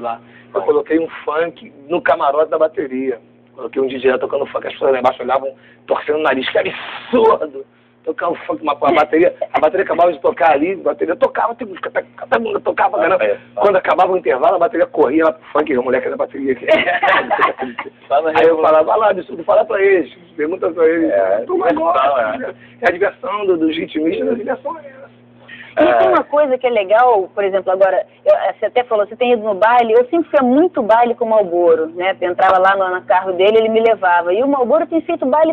lá. Eu coloquei um funk no camarote da bateria. Coloquei um DJ tocando funk, as pessoas lá embaixo olhavam torcendo o nariz, que absurdo! Tocar um funk, uma, a bateria, a bateria acabava de tocar ali, a bateria tocava, todo mundo tocava, caramba. é, Quando acabava o intervalo, a bateria corria lá pro funk, a moleque da bateria aqui. Aí eu falava, vai lá, absurdo, fala pra eles, pergunta pra eles. É, Turma diversão, gosta, é. é a diversão do, dos ritmistas, a diversão é. E tem uma coisa que é legal, por exemplo, agora, você até falou, você tem ido no baile, eu sempre fui a muito baile com o Malboro, né? Eu entrava lá no, no carro dele, ele me levava. E o Malboro tem feito baile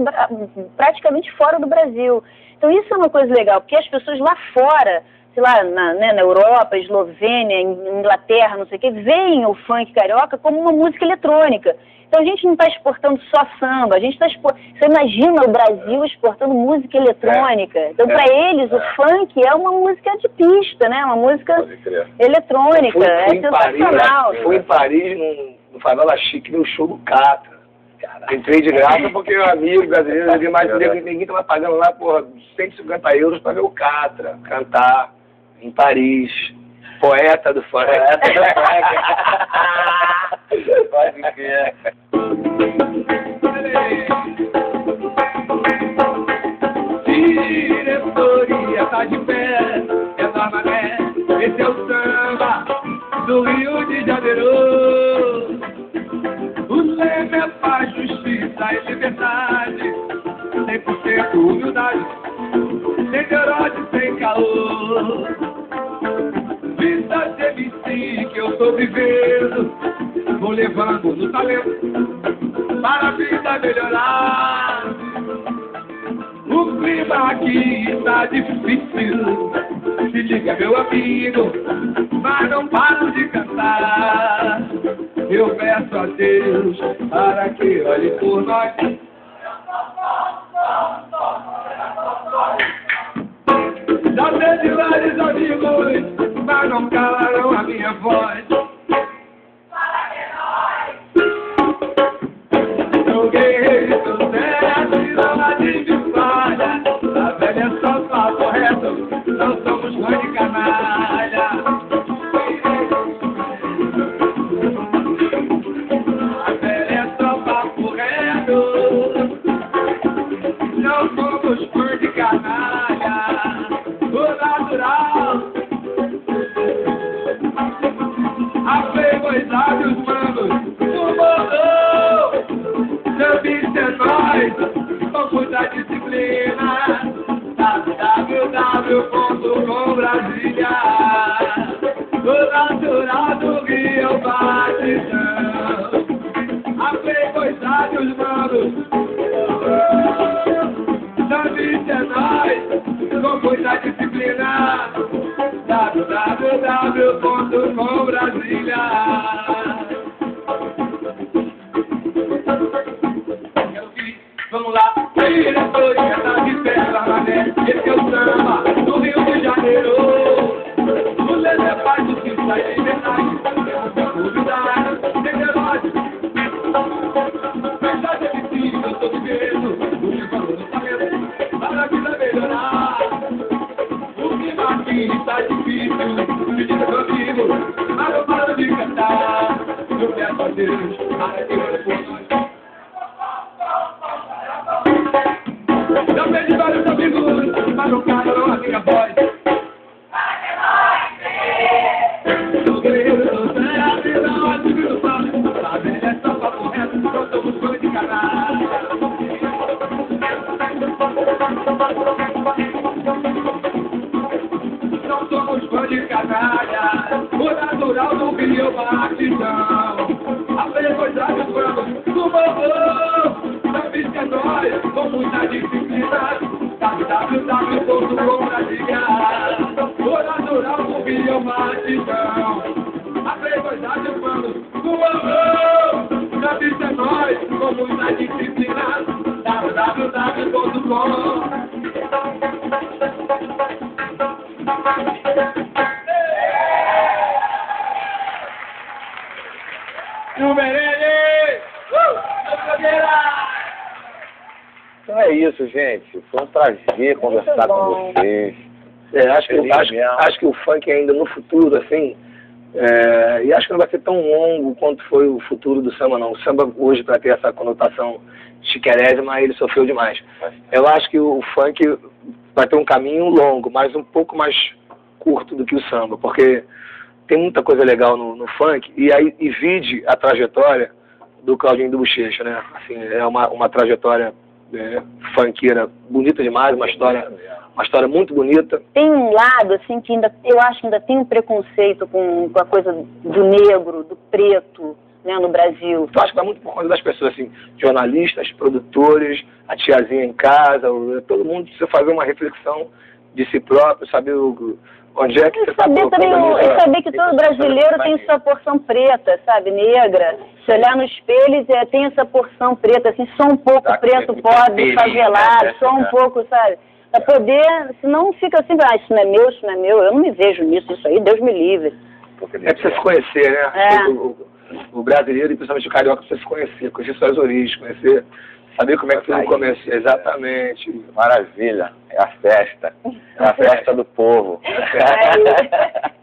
praticamente fora do Brasil. Então isso é uma coisa legal, porque as pessoas lá fora, sei lá, na, né, na Europa, Eslovênia, Ing- Inglaterra, não sei o quê, veem o funk carioca como uma música eletrônica. Então a gente não está exportando só samba, a gente está exportando. Você imagina o Brasil exportando música eletrônica. Então, É. para eles, o funk é uma música de pista, né? Uma música eletrônica. Fui, é fui em Paris, sensacional. fui em Paris num, no Favela Chique, no show do Catra. Entrei de graça porque meu amigo brasileiro, ninguém mais ninguém, ninguém tava pagando lá, porra, 150 euros pra ver o Catra cantar em Paris. Poeta do funk. Poeta do funk. Pode crer. Diretoria tá de pé, é da mané, esse é o samba do Rio de Janeiro. O lema é paz, justiça e liberdade, 100% humildade, sem neurose, sem calor. Tô vivendo, vou levando no talento para a vida melhorar. O clima aqui está difícil. Se liga, meu amigo, mas não paro de cantar. Eu peço a Deus para que olhe por nós. Já teve vários amigos, mas não calaram a minha voz. Sou Me diga, meu amigo, mas eu paro de cantar. Eu peço a Deus, para que olhe Rio Batidão. A dos manos do mamão. Sabe que é nós, com muita disciplina. www.com Juvenile! Uh! Então é isso, gente. Foi um prazer conversar com vocês. É, acho, que, acho, acho que o funk ainda no futuro, assim, É, e acho que não vai ser tão longo quanto foi o futuro do samba, não. O samba hoje, para ter essa conotação chiquerésima, ele sofreu demais. Eu acho que o funk vai ter um caminho longo, mas um pouco mais curto do que o samba, porque tem muita coisa legal no, no funk, e aí e vide a trajetória do Claudinho do Bochecha, né? Assim, é uma, uma trajetória é, funkeira bonita demais, uma história uma história muito bonita. Tem um lado, assim, que ainda, eu acho que ainda tem um preconceito com, com a coisa do negro, do preto, né, no Brasil. Eu acho que vai muito por conta das pessoas, assim, jornalistas, produtores, a tiazinha em casa, todo mundo precisa fazer uma reflexão de si próprio, saber o, onde é que e você está saber também, o- e saber que todo brasileiro tem sua porção preta, sabe, negra. Se olhar no espelho, é, tem essa porção preta, assim, só um pouco Tá, preto, que- pobre, favelado, é, só um é. pouco, sabe? Pra poder, senão fica assim, ah, isso não é meu, isso não é meu, eu não me vejo nisso, isso aí, Deus me livre. É pra você se conhecer, né? É. O, o- o brasileiro e principalmente o carioca precisa se conhecer, conhecer suas origens, conhecer, saber como é que tudo começou. Exatamente. Maravilha. É a festa. É a festa do povo. É.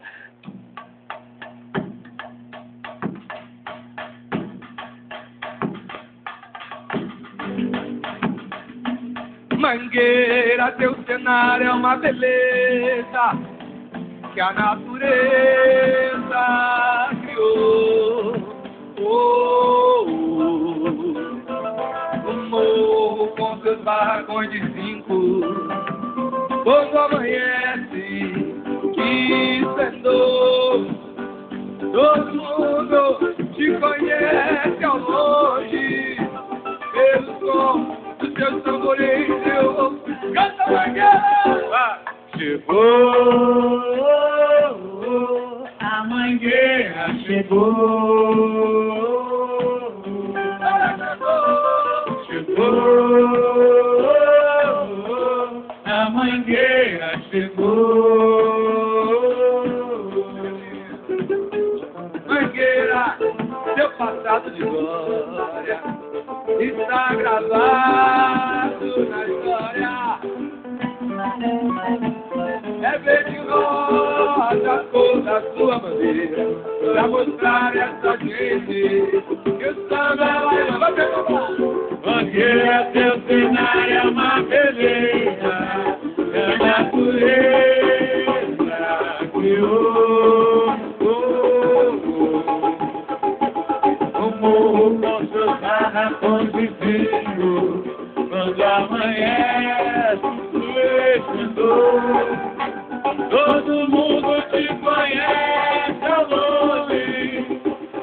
Mangueira, teu cenário é uma beleza que a natureza criou. Oh, oh. O morro com seus barracões de zinco, quando amanhece, A mangueira, chegou. Chegou a mangueira, chegou. Mangueira, seu passado de glória está gravado na história. É verde rosa a cor da sua bandeira, pra mostrar essa gente que o samba vai vai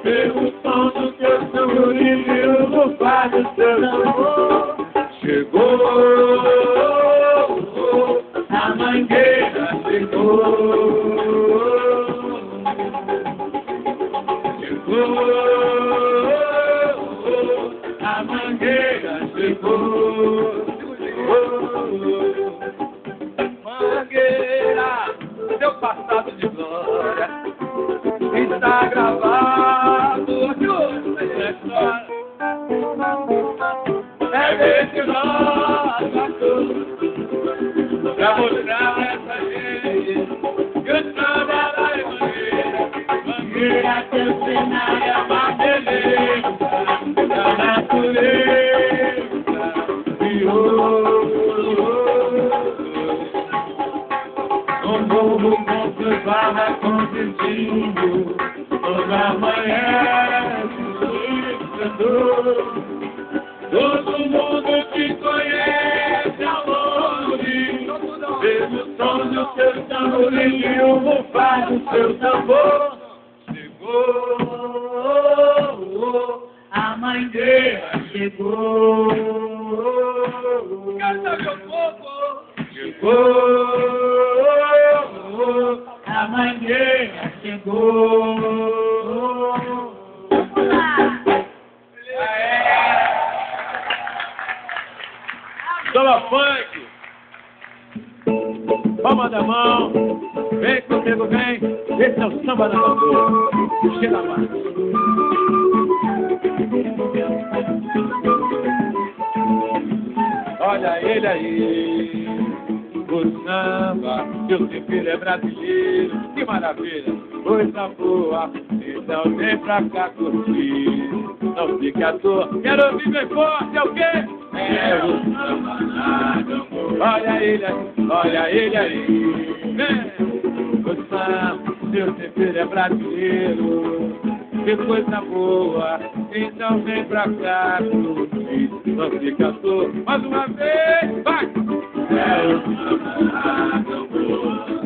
pelo som do teu tamborim, no faz do teu tambor. Chegou, a mangueira chegou. Chegou, a mangueira chegou. Mangueira, seu passado de glória está gravado pra mostrar essa gente que o samba vai mangueira. Mangueira, teu cenário é uma beleza da natureza. Criou. O morro com seus barracões de zinco, toda esplendor. Todo mundo te conhece som do teu tamborim e o bufar do seu tambor. Chegou, a mangueira chegou. Canta meu povo! Chegou, a mangueira chegou. Samba da cantora. Cheira mais. Olha ele aí, o samba, meu filho é brasileiro, que maravilha. coisa boa, então vem pra cá curtir. Não fique à toa, quero ouvir bem forte, é o quê? É o samba. Olha ele aí, olha ele aí. Vem, o samba, seu tempero é brasileiro. Que coisa boa, então vem pra cá curtir. Fique à toa, mais uma vez, vai! É o samba na gamboa.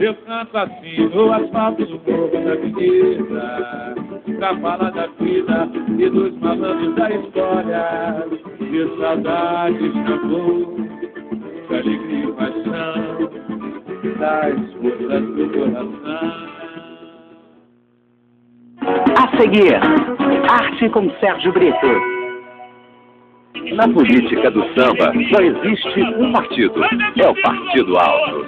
Eu canto assim no asfalto do povo da avenida Pra falar da vida e dos malandros da história De saudade acabou, de alegria e paixão Das forças do coração A seguir, arte com Sérgio Brito. Na política do samba, só existe um partido. É o Partido Alto.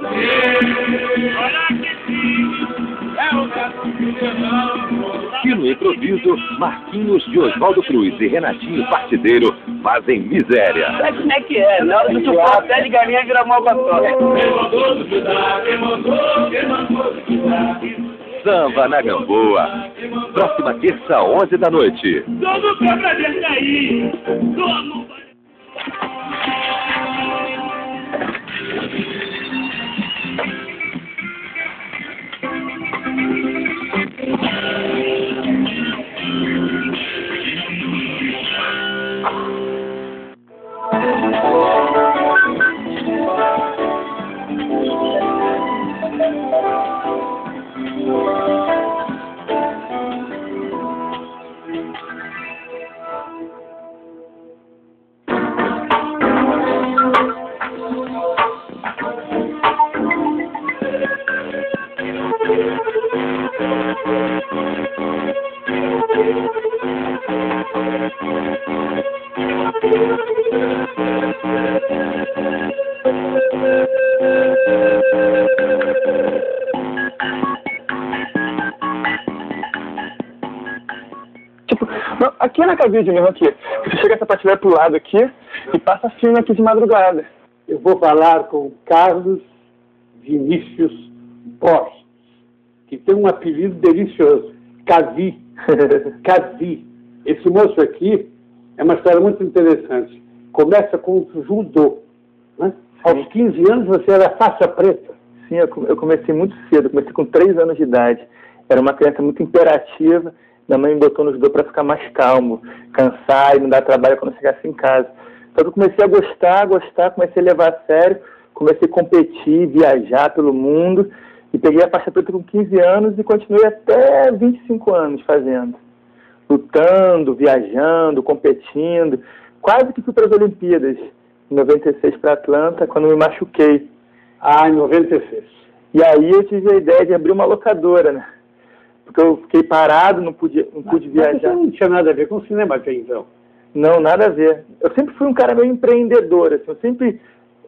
E no improviso, Marquinhos de Oswaldo Cruz e Renatinho Partideiro fazem miséria. Sabe como é que é? Na hora do chupar, pé de galinha vira mal. Samba na Gamboa. Próxima terça, 11 da noite. Todo quebra desse aí! Todo... Thank you. Na cabide mesmo, aqui. Você chega essa prateleira pro lado aqui e passa filme aqui de madrugada. Eu vou falar com Carlos Vinícius Borges, que tem um apelido delicioso, Cavi. Cavi. Esse moço aqui é uma história muito interessante. Começa com o judô. Né? Aos 15 anos você era faixa preta. Sim, eu, comecei muito cedo, comecei com 3 anos de idade. Era uma criança muito imperativa. Minha mãe me botou no judô para ficar mais calmo, cansar e não dar trabalho quando eu chegasse em casa. Então eu comecei a gostar, gostar, comecei a levar a sério, comecei a competir, viajar pelo mundo e peguei a faixa preta com 15 anos e continuei até 25 anos fazendo. Lutando, viajando, competindo. Quase que fui para as Olimpíadas, em 96 para Atlanta, quando me machuquei. Ah, em 96. E aí eu tive a ideia de abrir uma locadora, né? Porque eu fiquei parado, não, pude não pude Mas viajar. isso não tinha nada a ver com cinema até então. Não, nada a ver. Eu sempre fui um cara meio empreendedor, assim, eu sempre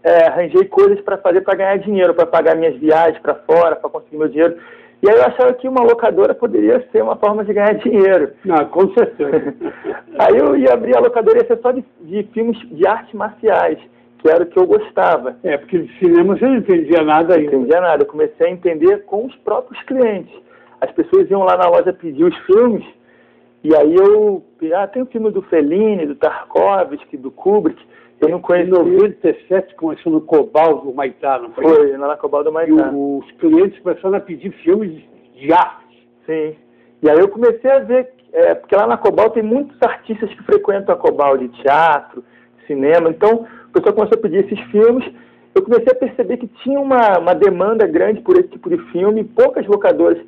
é, arranjei coisas para fazer para ganhar dinheiro, para pagar minhas viagens para fora, para conseguir meu dinheiro. E aí eu achava que uma locadora poderia ser uma forma de ganhar dinheiro. Não, com certeza. aí eu ia abrir a locadora ia ser só de, de filmes de artes marciais, que era o que eu gostava. É, porque de cinema você não entendia nada Não ainda. entendia nada. Eu comecei a entender com os próprios clientes. As pessoas iam lá na loja pedir os filmes, e aí eu, ah, tem o filme do Fellini, do Tarkovsky, do Kubrick, eu não Em conhecia. 97 começou no Cobal do Maitá, não foi? Foi, na Lacobal do E Maitá. o- os clientes começaram a pedir filmes de arte. Sim. E aí eu comecei a ver, é, porque lá na Cobal tem muitos artistas que frequentam a Cobal de teatro, cinema, então o pessoal começou a pedir esses filmes. Eu comecei a perceber que tinha uma, uma demanda grande por esse tipo de filme, poucas locadoras